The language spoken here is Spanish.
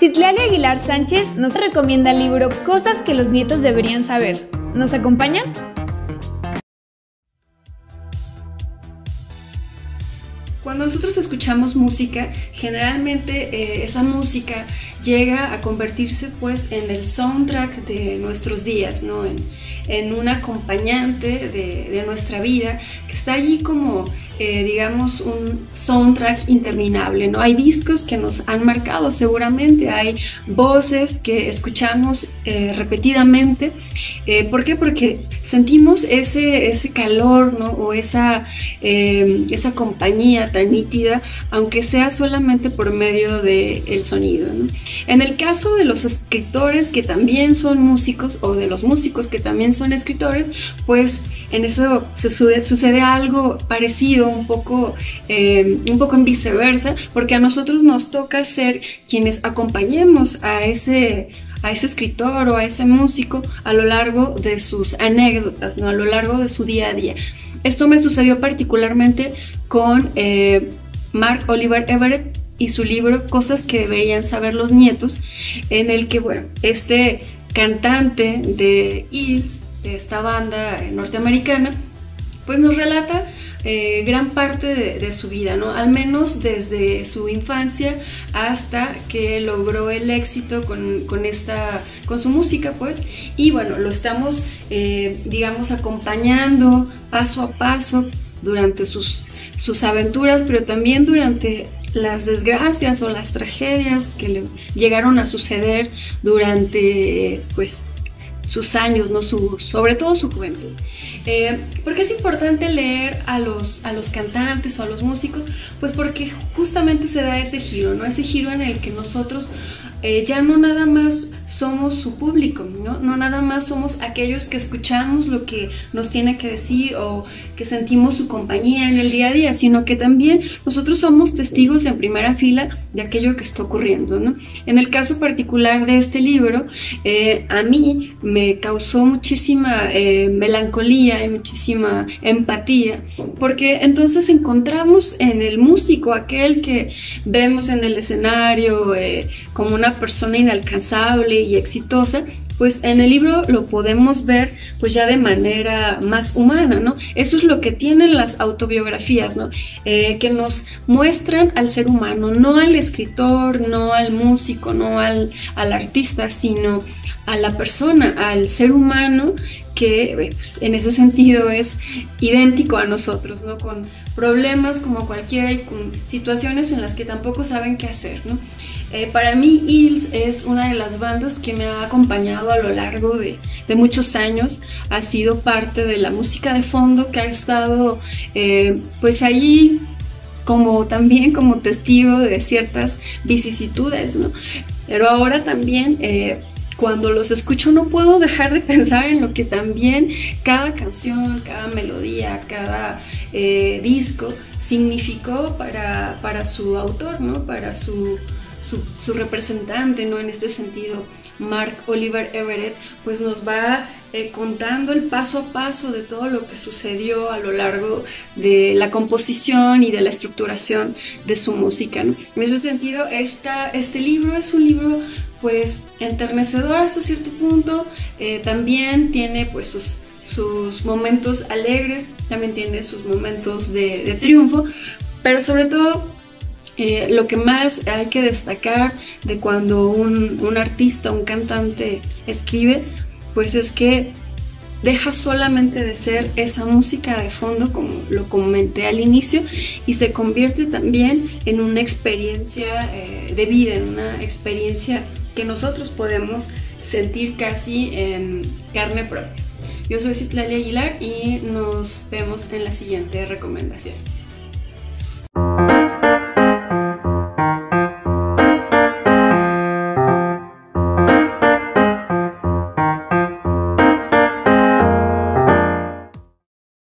Aguilar Sánchez nos recomienda el libro Cosas que los nietos deberían saber. ¿Nos acompaña? Cuando nosotros escuchamos música, generalmente eh, esa música llega a convertirse pues en el soundtrack de nuestros días, ¿no? En, un acompañante de nuestra vida que está allí como eh, digamos, un soundtrack interminable, ¿no? Hay discos que nos han marcado seguramente, hay voces que escuchamos eh, repetidamente. Eh, ¿Por qué? Porque sentimos ese, ese calor, ¿no? O esa, esa compañía tan nítida, aunque sea solamente por medio del el sonido, ¿no? En el caso de los escritores que también son músicos, o de los músicos que también son escritores, pues en eso sucede, sucede algo parecido, un poco, eh, un poco en viceversa, porque a nosotros nos toca ser quienes acompañemos a ese, a ese escritor o a ese músico a lo largo de sus anécdotas, ¿no? a lo largo de su día a día. Esto me sucedió particularmente con eh, Mark Oliver Everett y su libro Cosas que deberían saber los nietos, en el que, bueno, este cantante de Hills esta banda norteamericana, pues nos relata eh, gran parte de, su vida, ¿no? Al menos desde su infancia hasta que logró el éxito con, esta, con su música, pues. Y bueno, lo estamos, eh, digamos, acompañando paso a paso durante sus, sus aventuras, pero también durante las desgracias o las tragedias que le llegaron a suceder durante, pues, sus años, ¿no? Su, sobre todo su juventud. Eh, ¿Por qué es importante leer a los, a los cantantes o a los músicos? Pues porque justamente se da ese giro, ¿no? Ese giro en el que nosotros eh, ya no nada más somos su público, ¿no? No nada más somos aquellos que escuchamos lo que nos tiene que decir o que sentimos su compañía en el día a día, sino que también nosotros somos testigos en primera fila de aquello que está ocurriendo, ¿no? En el caso particular de este libro, eh, a mí me causó muchísima eh, melancolía y muchísima empatía, porque entonces encontramos en el músico aquel que vemos en el escenario eh, como una persona inalcanzable, y exitosa, pues en el libro lo podemos ver pues ya de manera más humana, ¿no? Eso es lo que tienen las autobiografías, ¿no? Eh, que nos muestran al ser humano, no al escritor, no al músico, no al, al artista, sino a la persona, al ser humano que pues, en ese sentido es idéntico a nosotros, ¿no? Con problemas como cualquiera y con situaciones en las que tampoco saben qué hacer, ¿no? Eh, para mí, Hills es una de las bandas que me ha acompañado a lo largo de, muchos años. Ha sido parte de la música de fondo que ha estado eh, pues ahí como también como testigo de ciertas vicisitudes, ¿no? Pero ahora también eh, cuando los escucho no puedo dejar de pensar en lo que también cada canción, cada melodía, cada disco significó para, para su autor, ¿no? Para su su, representante, ¿no? En este sentido, Mark Oliver Everett, pues nos va eh, contando el paso a paso de todo lo que sucedió a lo largo de la composición y de la estructuración de su música. En ese sentido, esta, este libro es un libro pues enternecedor hasta cierto punto, eh, también tiene pues sus, sus momentos alegres, también tiene sus momentos de, triunfo, pero sobre todo eh, lo que más hay que destacar de cuando un, un, artista, un cantante escribe, pues es que deja solamente de ser esa música de fondo, como lo comenté al inicio, y se convierte también en una experiencia eh, de vida, en una experiencia que nosotros podemos sentir casi en carne propia. Yo soy Citlali Aguilar y nos vemos en la siguiente recomendación.